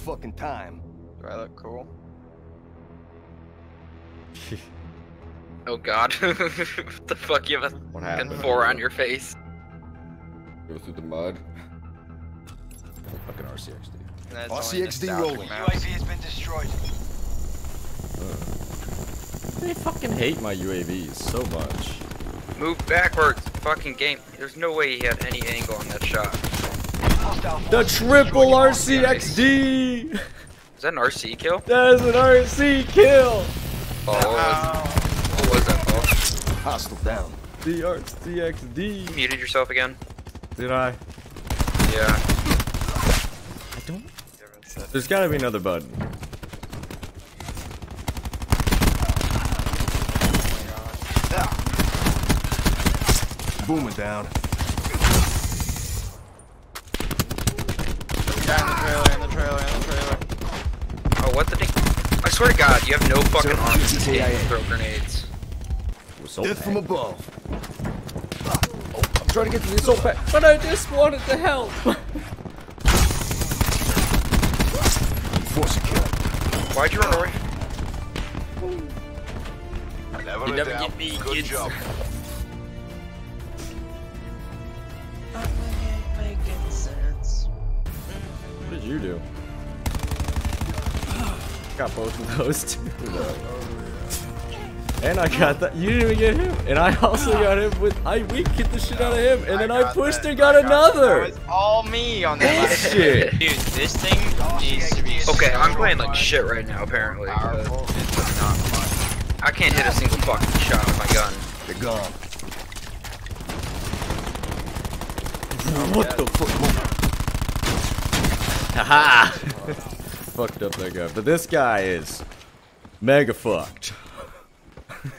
fucking time. Do I look cool? Oh god. what the fuck? You have a What happened? four on your face. Go through the mud. Fucking RCXD. That's RCXD rolling. maps. has been destroyed. Uh. They fucking hate my UAVs so much. Move backwards. Fucking game. There's no way he had any angle on that shot. The triple RCXD! Is that an RC kill? That is an RC kill! Oh, what was, what was that, Paul? Hostile down. The You RCXD. muted yourself again? Did I? Yeah. I don't. There's gotta be another button. Boomer down. Guy in the trailer, in the trailer, in the trailer. Oh, what the thing? I swear to God, you have no fucking Zero arms to TKIA. throw grenades. Assault Death from pack. above. Ah. Oh, I'm trying to get to the assault pack, but I just wanted to help. Force a kill. Why'd you run away? Never You never get me, Good kids. job. What did you do? Got both of those too. And I got that. You didn't even get him. And I also got him with. I weak hit the shit out of him. And then I, got pushed that. and got I that. another. That was all me on that last Bullshit. Dude, this thing needs to be Okay, so I'm playing like much shit right now, apparently. but Powerful. It's not fun. I can't hit a single fucking shot with my gun. The gun. What the fuck? Haha! Fucked up that guy. But this guy is mega fucked.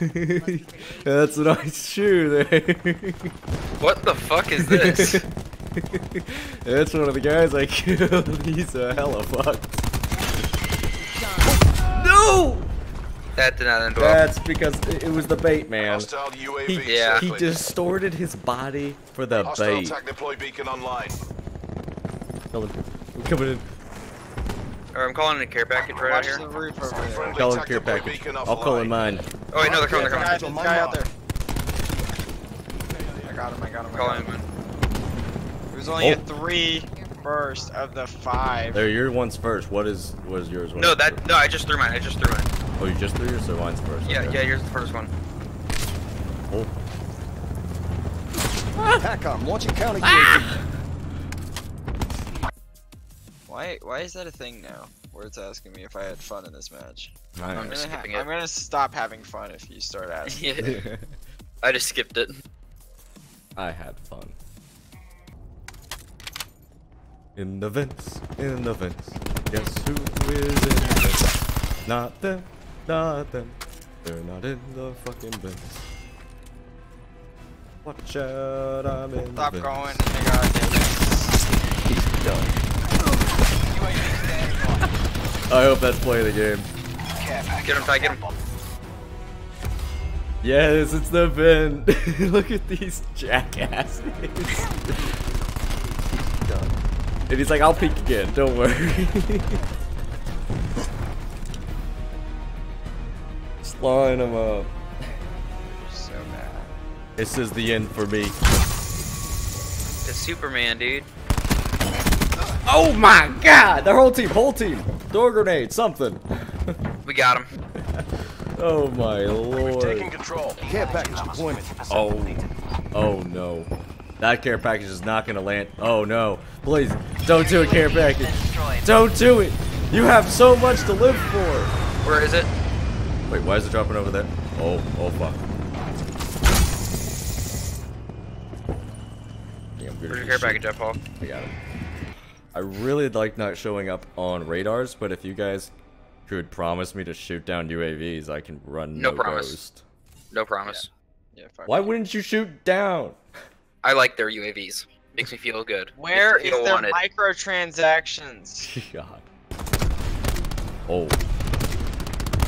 That's a nice shoe there. What the fuck is this? That's one of the guys I killed. He's a hella fucked. No! that did not end well. That's because it it was the bait, man. UAV. He, Yeah. he distorted his body for the Hostile bait. attack deploy beacon online. Coming, we're coming in. Or I'm calling in a care package right out Watch here. the roof over there. Call it attack care package. I'll call in mine. Oh wait, no, they're coming, they're Guy, coming. this guy out there. I got him, I got him, I Calling got in him. mine. It was only a Oh. three burst of the five. There, your one's first. What is was yours? No, that no, I just threw mine. I just threw mine. Oh, you just threw yours, so mine's first. Yeah, okay. yeah, yours is the first one. Oh. TACOM launching counter Ah! Why why is that a thing now? Where it's asking me if I had fun in this match. I I'm I'm gonna, skipping it. I'm gonna stop having fun if you start asking. Yeah, I just skipped it. I had fun. In the vents, in the vents. Guess who is in the vents? Not them, not them. They're not in the fucking vents. Watch out, I'm in Stop the vents. going, nigga. He's done. I hope that's play of the game. Get him, Ty, get him. Yes, it's the vent. Look at these jackasses. And he's like, I'll peek again, don't worry. Just line him up. So bad. This is the end for me. It's Superman, dude. Oh my god! The whole team, whole team! Door grenade, something. We got him. oh my lord. Taking control. Care package deployment. Oh. Oh no. That care package is not gonna land. Oh no. Please, don't do a care package. Don't do it! You have so much to live for! Where is it? Wait, why is it dropping over there? Oh, oh fuck. Yeah, Where's your care package at, Paul? I got it. I really like not showing up on radars, but if you guys could promise me to shoot down UAVs, I can run No no, promise. ghost. No promise. Yeah, fuck Why wouldn't you shoot down? I like their UAVs. Makes me feel good. Where Makes me is their wanted. microtransactions? God. Oh.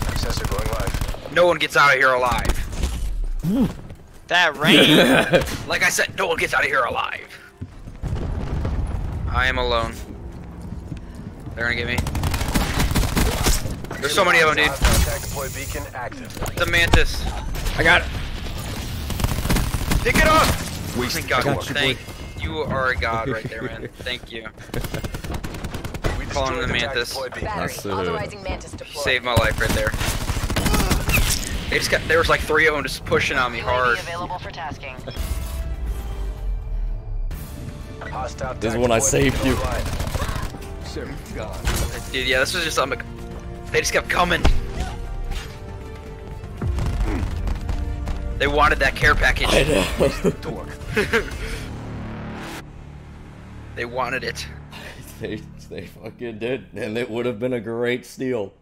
Accessor going live. No one gets out of here alive. That rain. Like I said, no one gets out of here alive. I am alone. They're gonna get me. There's so many of them, dude. Hostile attack deploy beacon active. The mantis. I got it. Pick it up. We Thank God. got you, Thank you are a god right there, man. Thank you. We Calling destroyed the mantis. deploy beacon. Battery. That's, Authorizing Mantis. Saved my life right there. They just got. There was like three of them just pushing on me hard. Available for tasking. Hostile This is when I saved you. online. Sir, God. Dude, yeah, this was just something. They just kept coming. They wanted that care package. I know. They wanted it. they, they fucking did, and it would have been a great steal.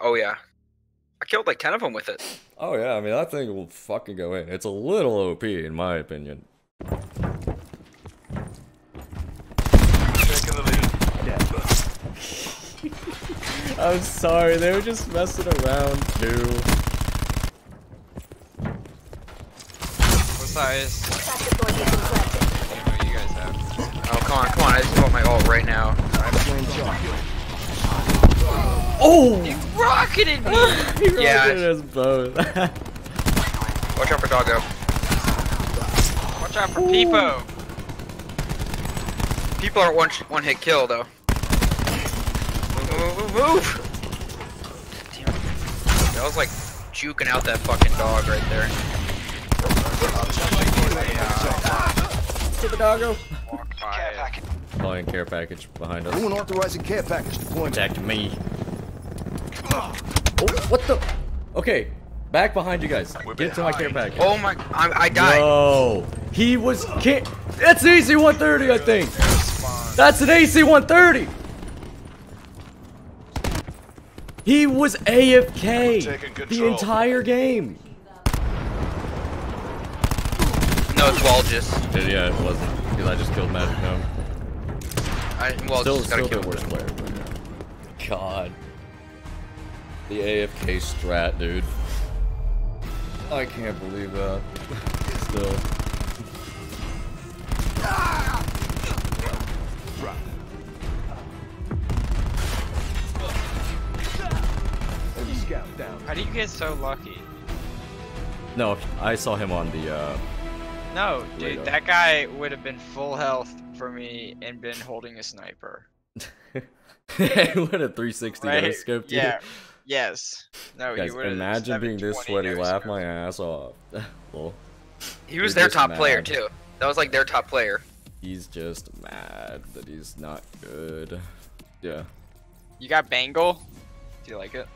Oh yeah. I killed like ten of them with it. Oh yeah, I mean that thing will fucking go in. It's a little OP in my opinion. I'm sorry, they were just messing around too. What size? Attack deploy beacon collected. I know you guys have. Oh come on, come on! I just want my ult right now. I'm. Oh! Rocketed me. He Yeah. rocketed us both. Watch out for doggo. Watch out for Peepo. People aren't one one hit kill though. Move, move, move, move. Damn it. I was like juking out that fucking dog right there. Stupid doggo. Walk by Care package. Care package behind us. Anyone authorizing care package deployment? Protect me. Oh, what the? Okay, back behind you guys. Get to my care package. Oh my! I, I died. No, he was can't. That's an AC 130, I think. That's an AC 130. He was AFK the entire game. No, it's Walgis. Yeah, it wasn't because I just killed Magic Gnome. I, well, Still, just gotta still kill the worst player. God, the AFK strat, dude. I can't believe that. Still. So lucky? No, I saw him on the. uh No, dude, Radar. that guy would have been full health for me and been holding a sniper. what a 360 Right? no scope, Yeah. Yes. No, Guys, he would have. imagine being this sweaty, laugh my ass off. well, He was their top player too. That was like their top player. he's just mad that he's not good. Yeah, You got Bangle? Do you like it?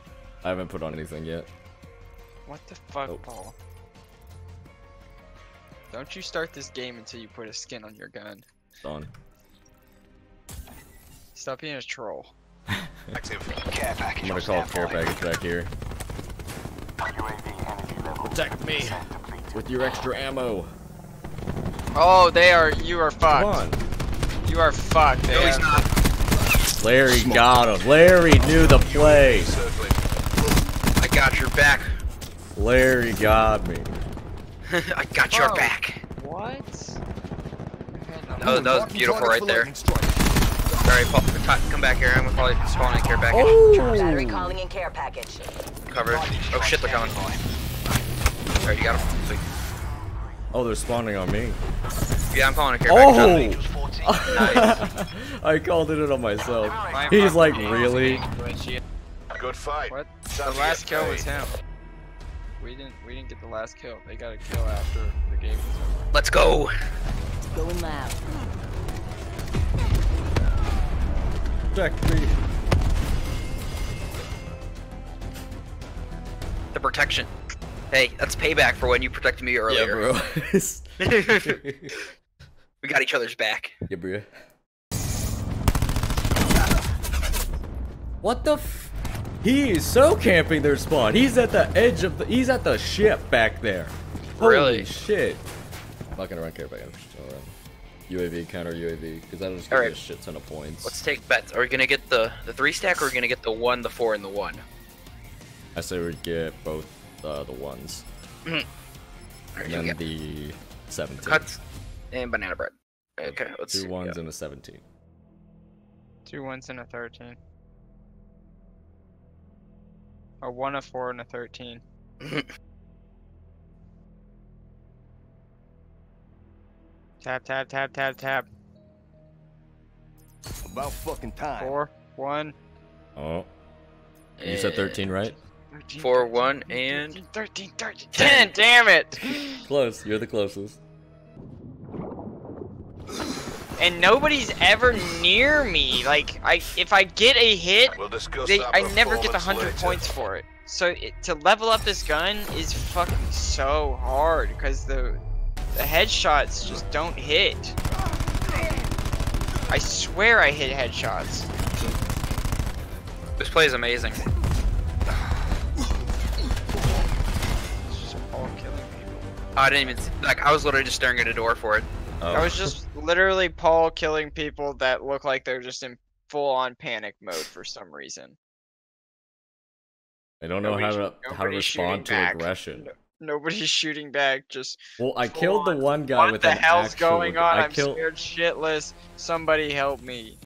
I haven't put on anything yet. What the fuck, Nope. Paul? Don't you start this game until you put a skin on your gun. Done. Stop being a troll. Active. Care package. I'm gonna call care package back here. Protect me with your extra ammo. Oh, they are. You are fucked. Come on. You are fucked. They No, he's not. Larry got him. Larry knew the play. I got your back. Larry got me. I got your Oh. back. What? That was, that was beautiful right there. lightning strike. Alright, Paul, come back here. I'm gonna probably spawn in care package. Oh. Battery Oh! calling in care package. Cover. Oh shit, they're coming. Alright, you got him. Sweet. Oh, they're spawning on me. Yeah, I'm calling a care package. Oh! Nice. I called it in on myself. He's like, really? Good fight. What? The last kill was him. We didn't. We didn't get the last kill. They got a kill after the game was over. Let's go. Going loud. Protect me. The protection. Hey, that's payback for when you protected me earlier. Yeah, earlier. bro. we got each other's back. yeah, bro. What the f- He is so camping their spawn. He's at the edge of the- he's at the ship back there. Really? Holy shit. I'm not gonna run care back. I'm just gonna run UAV, counter UAV, because that'll just give me a shit ton of points. Let's take bets. Are we gonna get the the three stack or are we gonna get the one, the four, and the one? I say we get both uh, the ones. Alright, And then the 17. cuts and banana bread. Okay, let's Two see. ones Yeah. and a 17. Two ones and a thirteen. A one, a four, and a thirteen. Tap, tap, tap, tap, tap. About fucking time. Four, one. Oh. You said eh. 13, right? 13, Four, 13, one, 13, and 13, 13, 10. Damn it! Close. You're the closest. And nobody's ever near me. Like, I if I get a hit, We'll they, I never get the hundred later. points for it. So it, to level up this gun is fucking so hard because the the headshots just don't hit. I swear I hit headshots. This play is amazing. It's just all killing people. I didn't even like. I was literally just staring at a door for it. Oh. I was oh. just literally Paul killing people that look like they're just in full on panic mode for some reason. I don't know how nobody's- to how to respond to back. aggression. No- Nobody's shooting back, just Well, I killed the one guy what with the hell's going on? I I'm killed. scared shitless. Somebody help me.